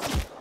you